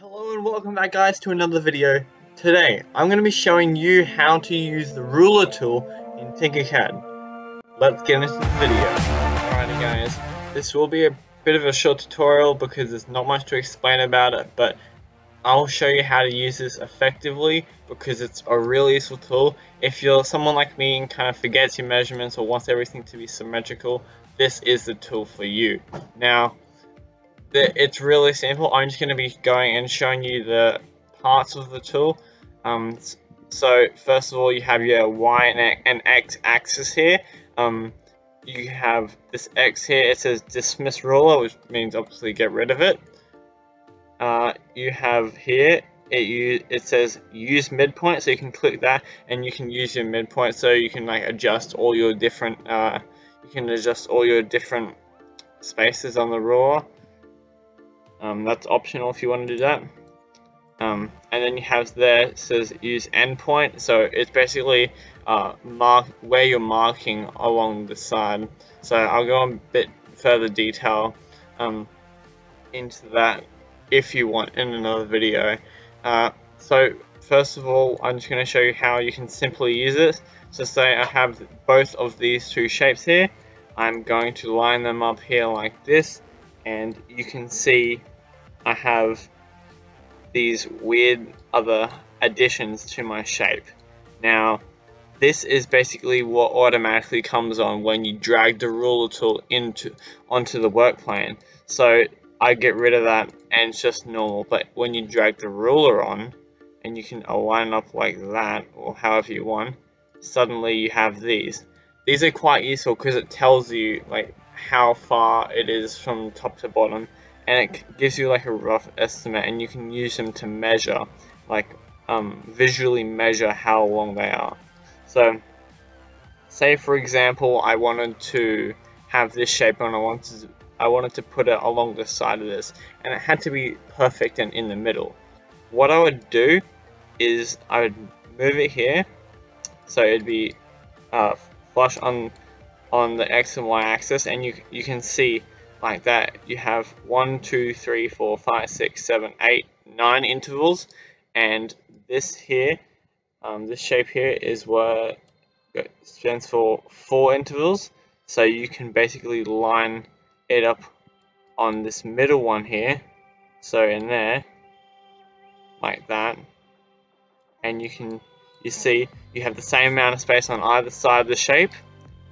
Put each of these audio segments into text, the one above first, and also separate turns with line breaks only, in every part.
Hello and welcome back guys to another video. Today, I'm going to be showing you how to use the ruler tool in Tinkercad. Let's get into the video. Alrighty guys, this will be a bit of a short tutorial because there's not much to explain about it, but I'll show you how to use this effectively because it's a really useful tool. If you're someone like me and kind of forgets your measurements or wants everything to be symmetrical, this is the tool for you. Now, it's really simple. I'm just going to be going and showing you the parts of the tool. Um, so first of all, you have your Y and X axis here. Um, you have this X here. It says dismiss ruler, which means obviously get rid of it. Uh, you have here it it says use midpoint, so you can click that and you can use your midpoint, so you can like adjust all your different uh, you can adjust all your different spaces on the ruler. Um, that's optional if you want to do that. Um, and then you have there says use endpoint, so it's basically uh, mark where you're marking along the side. So I'll go a bit further detail um, into that if you want in another video. Uh, so first of all, I'm just going to show you how you can simply use it. So say I have both of these two shapes here. I'm going to line them up here like this and you can see I have these weird other additions to my shape. Now, this is basically what automatically comes on when you drag the ruler tool into onto the work plane. So I get rid of that and it's just normal. But when you drag the ruler on and you can align up like that or however you want, suddenly you have these. These are quite useful because it tells you like how far it is from top to bottom and it gives you like a rough estimate and you can use them to measure like um, visually measure how long they are. So say for example I wanted to have this shape and I wanted to, I wanted to put it along the side of this and it had to be perfect and in the middle. What I would do is I would move it here so it'd be uh, flush on on the x and y axis and you you can see like that you have one two three four five six seven eight nine intervals. And this here um, this shape here is what stands for four intervals. So you can basically line it up on this middle one here. So in there like that. And you can you see you have the same amount of space on either side of the shape.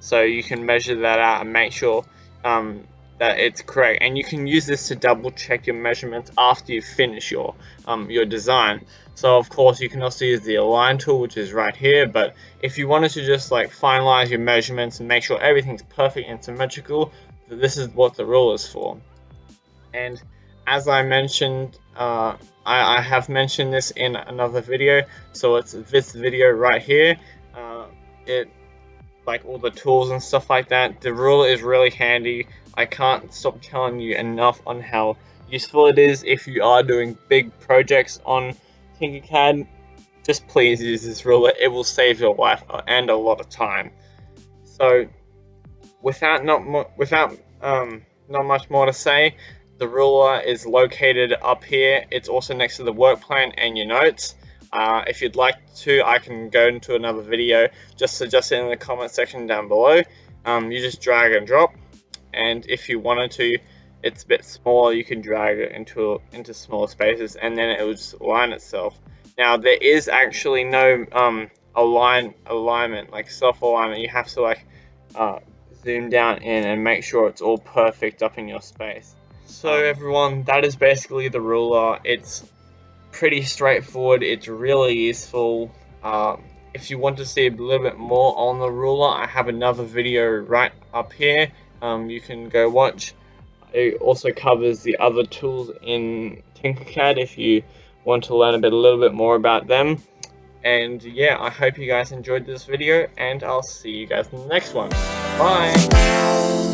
So you can measure that out and make sure um, that it's correct. And you can use this to double check your measurements after you finish your um, your design. So of course you can also use the align tool which is right here. But if you wanted to just like finalize your measurements and make sure everything's perfect and symmetrical this is what the rule is for. And as I mentioned uh, I, I, have mentioned this in another video. So it's this video right here. Uh, it like all the tools and stuff like that. The ruler is really handy I can't stop telling you enough on how useful it is if you are doing big projects on Tinkercad. Just please use this ruler, it will save your life and a lot of time. So, without not without um, not much more to say, the ruler is located up here. It's also next to the work plane and your notes. Uh, if you'd like to, I can go into another video. Just suggest it in the comment section down below. Um, you just drag and drop and if you wanted to it's a bit smaller you can drag it into into smaller spaces and then it will just align itself. Now there is actually no um align alignment like self alignment you have to like uh, zoom down in and make sure it's all perfect up in your space. So um, everyone that is basically the ruler. It's pretty straightforward. It's really useful. Um, if you want to see a little bit more on the ruler I have another video right up here um, you can go watch. It also covers the other tools in Tinkercad if you want to learn a bit, a little bit more about them. And yeah, I hope you guys enjoyed this video, and I'll see you guys in the next one. Bye!